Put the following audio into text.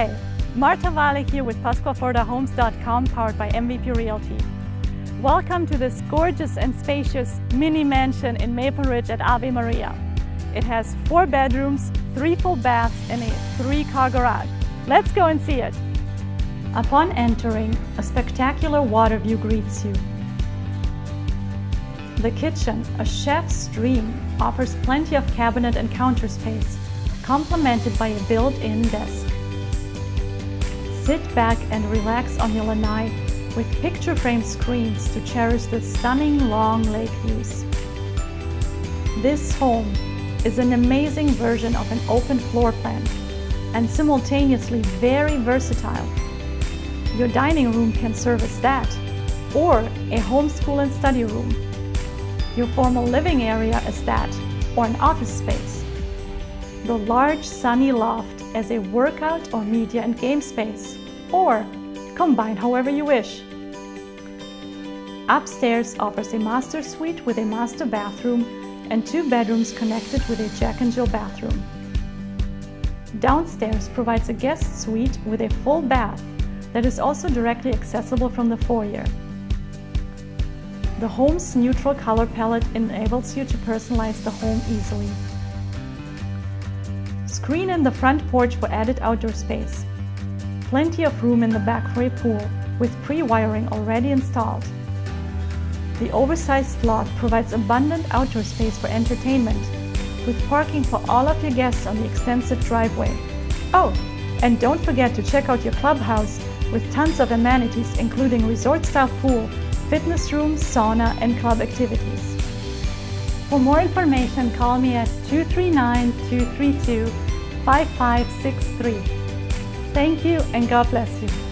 Hi, Marta Valle here with PascuaFloridaHomes.com powered by MVP Realty. Welcome to this gorgeous and spacious mini mansion in Maple Ridge at Ave Maria. It has four bedrooms, three full baths, and a three-car garage. Let's go and see it. Upon entering, a spectacular water view greets you. The kitchen, a chef's dream, offers plenty of cabinet and counter space, complemented by a built-in desk. Sit back and relax on your lanai with picture frame screens to cherish the stunning long lake views. This home is an amazing version of an open floor plan and simultaneously very versatile. Your dining room can serve as that, or a homeschool and study room. Your formal living area as that, or an office space. The large sunny loft as a workout or media and game space, or combine however you wish. Upstairs offers a master suite with a master bathroom and two bedrooms connected with a Jack and Jill bathroom. Downstairs provides a guest suite with a full bath that is also directly accessible from the foyer. The home's neutral color palette enables you to personalize the home easily. Screen in the front porch for added outdoor space. Plenty of room in the back for a pool, with pre-wiring already installed. The oversized lot provides abundant outdoor space for entertainment, with parking for all of your guests on the extensive driveway. Oh, and don't forget to check out your clubhouse with tons of amenities including resort-style pool, fitness rooms, sauna, and club activities. For more information, call me at 239-232-5563. Thank you and God bless you.